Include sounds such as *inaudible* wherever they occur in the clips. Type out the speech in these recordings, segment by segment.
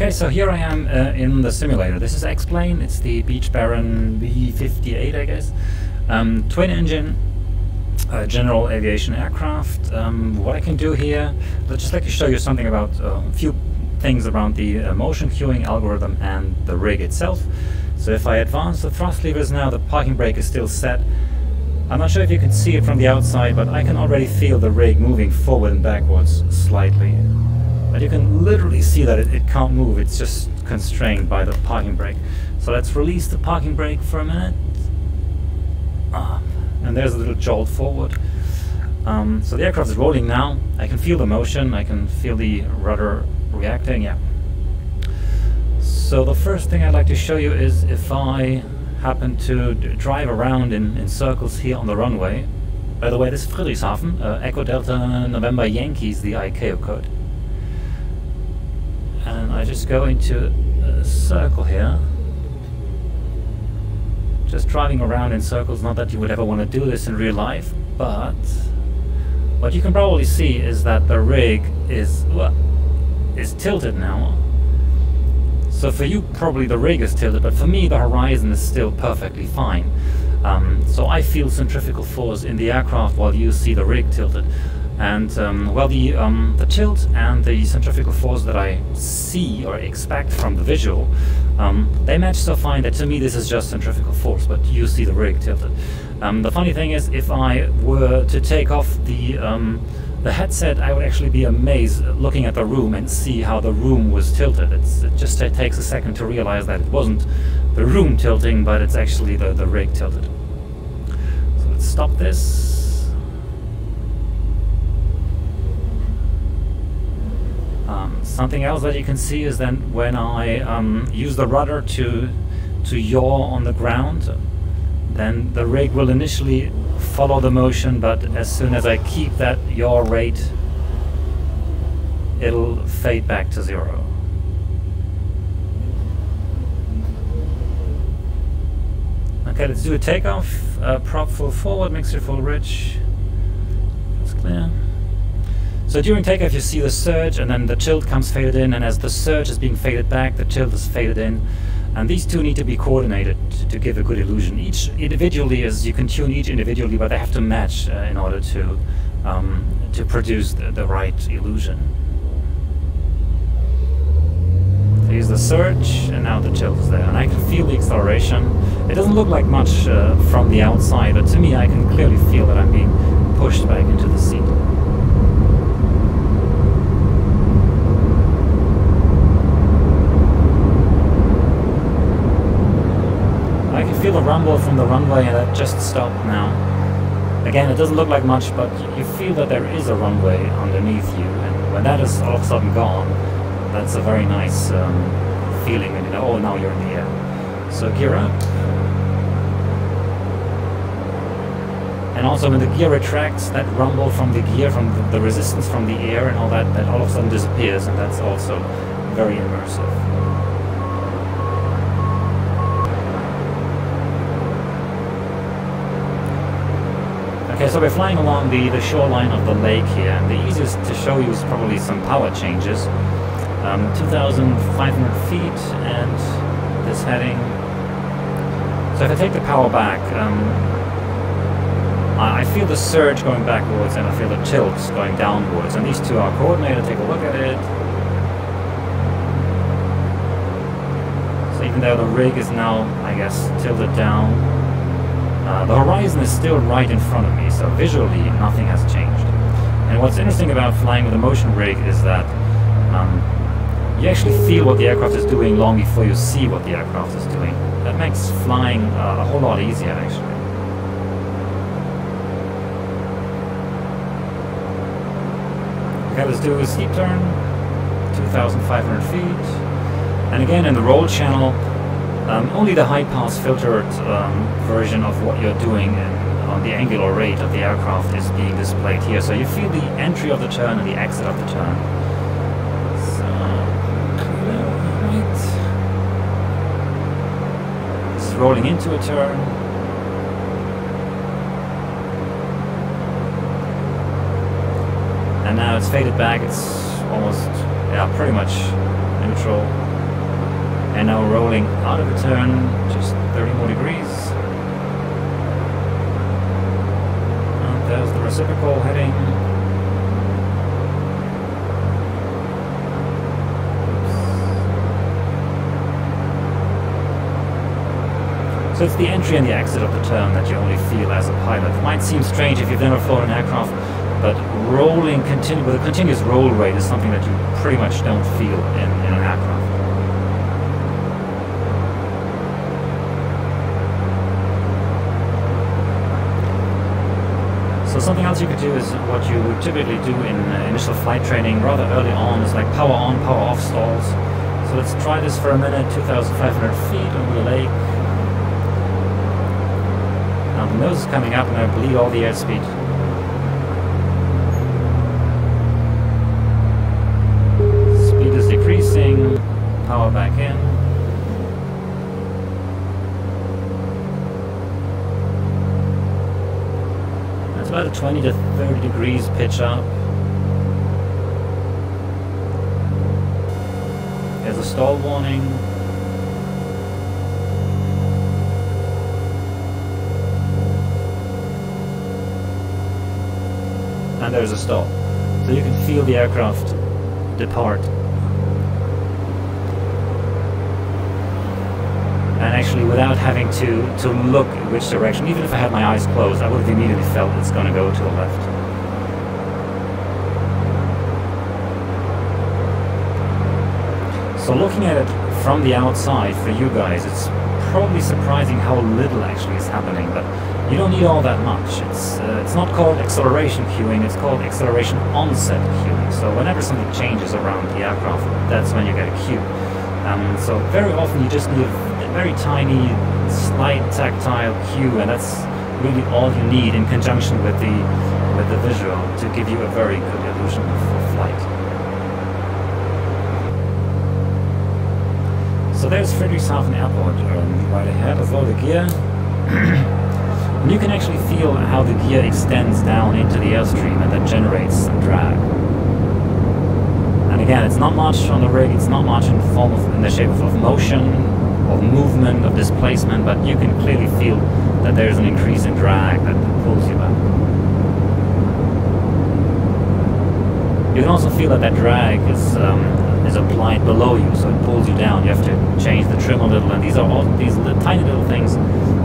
Okay, so here I am uh, in the simulator. This is X-Plane. It's the Beech Baron B-58, I guess. Um, twin engine, uh, general aviation aircraft. Um, what I can do here, let's just like to show you something about uh, a few things around the uh, motion cueing algorithm and the rig itself. So if I advance the thrust levers now, the parking brake is still set. I'm not sure if you can see it from the outside, but I can already feel the rig moving forward and backwards slightly. But you can literally see that it, it can't move, it's just constrained by the parking brake. So let's release the parking brake for a minute. Ah, and there's a little jolt forward. Um, so the aircraft is rolling now. I can feel the motion, I can feel the rudder reacting, yeah. So the first thing I'd like to show you is if I happen to drive around in, in circles here on the runway. By the way, this is Friedrichshafen, uh, Echo Delta November Yankees, the ICAO code I just go into a circle here. Just driving around in circles not that you would ever want to do this in real life but what you can probably see is that the rig is well, is tilted now. So for you probably the rig is tilted but for me the horizon is still perfectly fine. Um, so I feel centrifugal force in the aircraft while you see the rig tilted and um, well, the um, the tilt and the centrifugal force that I see or expect from the visual, um, they match so fine that to me this is just centrifugal force, but you see the rig tilted. Um, the funny thing is, if I were to take off the um, the headset, I would actually be amazed looking at the room and see how the room was tilted. It's, it just it takes a second to realize that it wasn't the room tilting, but it's actually the, the rig tilted. So let's stop this. Um, something else that you can see is then when I um, use the rudder to to yaw on the ground, then the rig will initially follow the motion, but as soon as I keep that yaw rate, it'll fade back to zero. Okay, let's do a takeoff. Uh, prop full forward, mixture full rich. That's clear. So during takeoff you see the surge and then the tilt comes faded in and as the surge is being faded back the tilt is faded in and these two need to be coordinated to give a good illusion. Each individually is, you can tune each individually but they have to match uh, in order to, um, to produce the, the right illusion. Here's the surge and now the tilt is there and I can feel the acceleration. It doesn't look like much uh, from the outside but to me I can clearly feel that I'm being pushed back into the seat. Feel a rumble from the runway and that just stopped now. Again, it doesn't look like much, but you feel that there is a runway underneath you, and when that is all of a sudden gone, that's a very nice um, feeling, and you know, oh, now you're in the air. So gear up. And also when the gear retracts, that rumble from the gear, from the, the resistance from the air and all that, that all of a sudden disappears, and that's also very immersive. So we're flying along the, the shoreline of the lake here, and the easiest to show you is probably some power changes. Um, 2,500 feet, and this heading. So if I take the power back, um, I, I feel the surge going backwards, and I feel the tilt going downwards, and these two are coordinated. Take a look at it. So even though the rig is now, I guess, tilted down, uh, the horizon is still right in front of me, so visually nothing has changed. And what's interesting about flying with a motion rig is that um, you actually feel what the aircraft is doing long before you see what the aircraft is doing. That makes flying uh, a whole lot easier, actually. Okay, let's do a steep turn, 2,500 feet. And again, in the roll channel, um, only the high-pass filtered um, version of what you're doing on the angular rate of the aircraft is being displayed here. So you feel the entry of the turn and the exit of the turn. So, right. It's rolling into a turn. And now it's faded back. It's almost, yeah, pretty much neutral. And now rolling out of the turn, just 30 more degrees. And there's the reciprocal heading. So it's the entry and the exit of the turn that you only feel as a pilot. It might seem strange if you've never flown an aircraft, but rolling continu with a continuous roll rate is something that you pretty much don't feel in, in an aircraft. So something else you could do is what you would typically do in uh, initial flight training rather early on is like power on, power off stalls. So let's try this for a minute, 2,500 feet over the lake. Now the nose is coming up and I bleed all the airspeed. That's 20 to 30 degrees pitch up. There's a stall warning. and there's a stall. So you can feel the aircraft depart. And actually, without having to, to look which direction, even if I had my eyes closed, I would have immediately felt it's going to go to the left. So looking at it from the outside, for you guys, it's probably surprising how little actually is happening, but you don't need all that much. It's uh, it's not called acceleration cueing, it's called acceleration onset cueing. So whenever something changes around the aircraft, that's when you get a cue. Um, so very often you just need a very tiny, slight tactile cue, and that's really all you need in conjunction with the with the visual to give you a very good illusion of flight. So there's Friedrichshafen Airport um, right ahead of all the gear. and *clears throat* you can actually feel how the gear extends down into the airstream and that generates some drag. And again, it's not much on the rig, it's not much in form of, in the shape of, of motion, of movement, of displacement, but you can clearly feel that there's an increase in drag that pulls you back. You can also feel that that drag is um, is applied below you, so it pulls you down. You have to change the trim a little, and these are all these little, tiny little things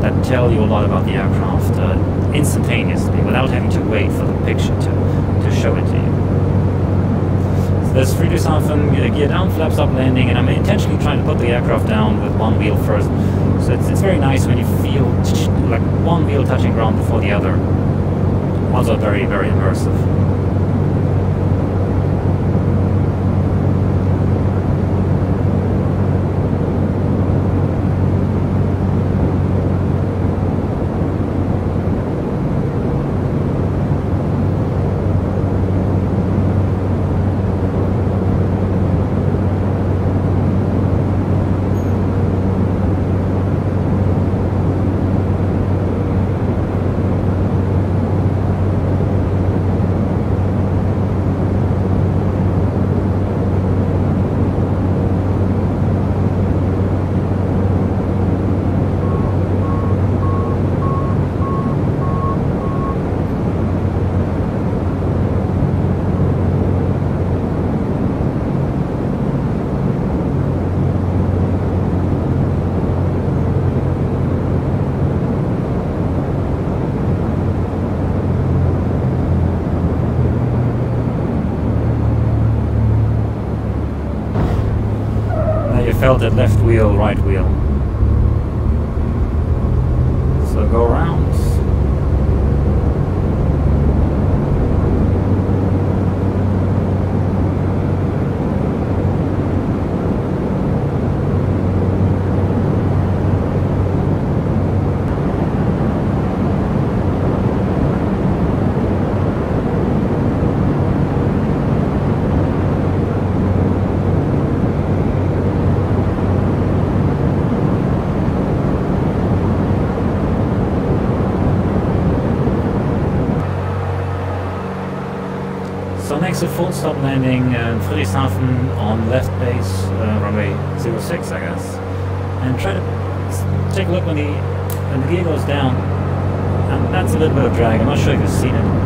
that tell you a lot about the aircraft uh, instantaneously, without having to wait for the picture to, to show it to you. So there's Friedrichshafen, uh, gear down, flaps up, landing, and I'm intentionally trying to put the aircraft down with one wheel first. So it's, it's very nice when you feel like one wheel touching ground before the other. Also very, very immersive. felt that left wheel, right wheel. Next a full stop landing in Friedrichshafen on left base, uh, runway 06 I guess. And try to take a look when the, when the gear goes down. And that's a little bit of drag, I'm not sure if you've seen it.